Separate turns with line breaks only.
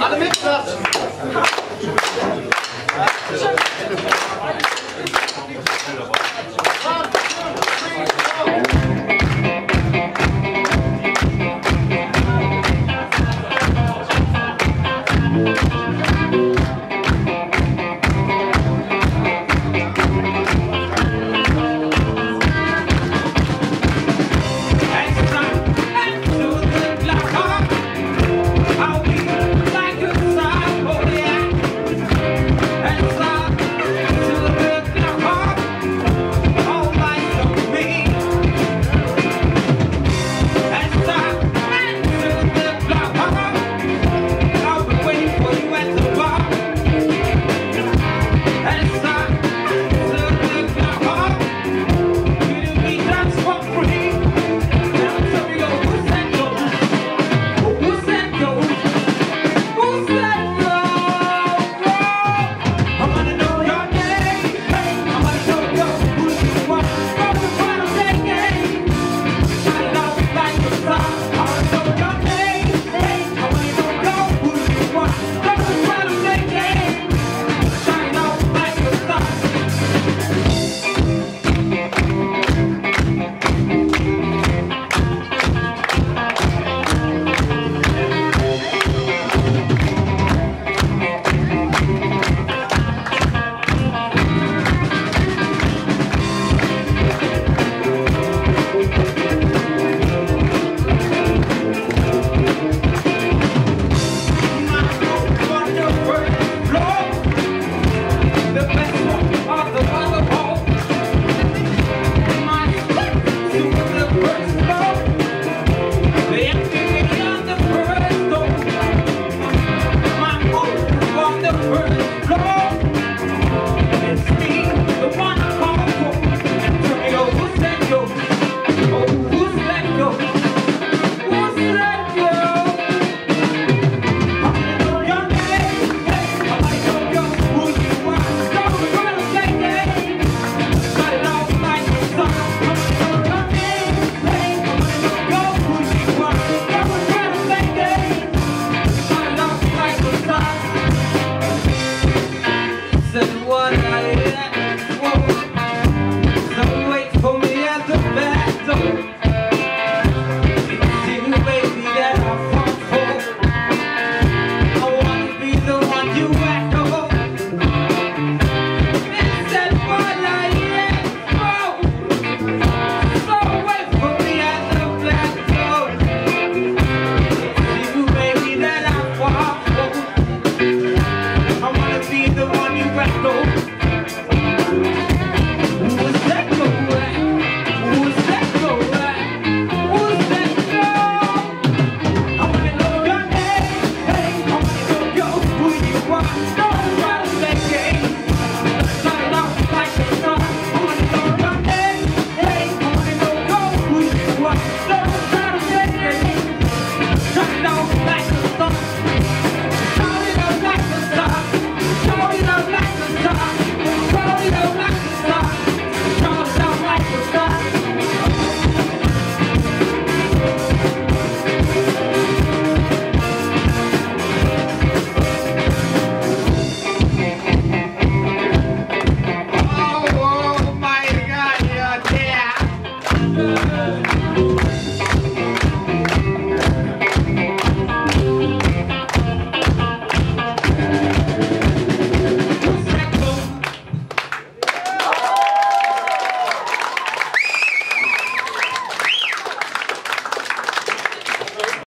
Alle mitklatschen! One, two, three!